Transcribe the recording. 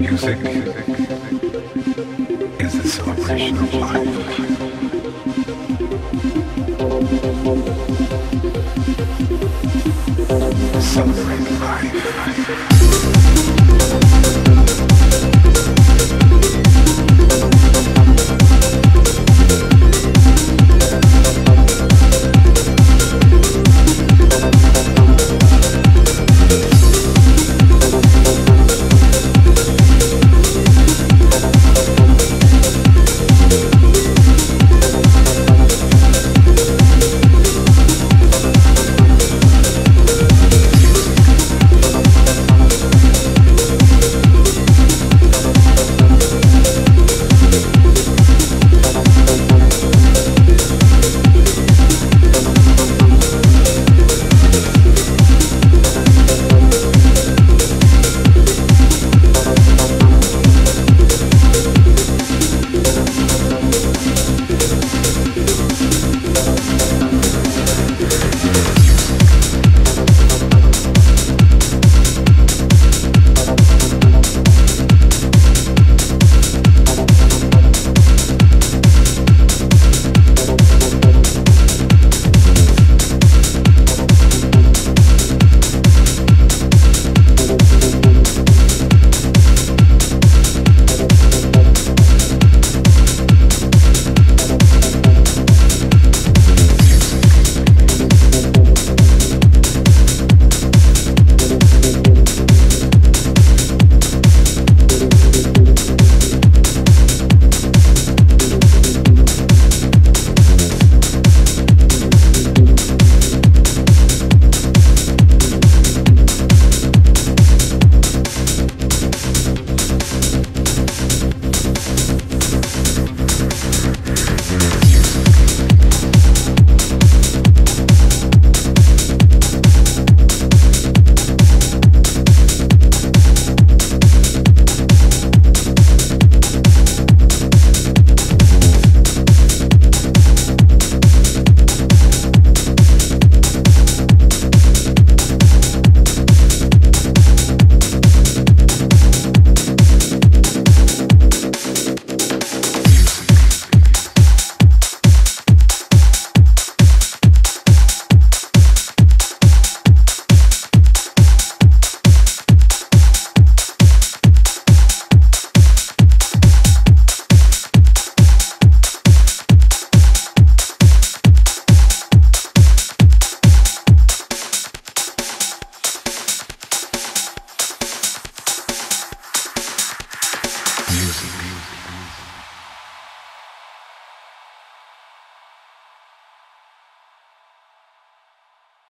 Music is a celebration of life. Celebrate life.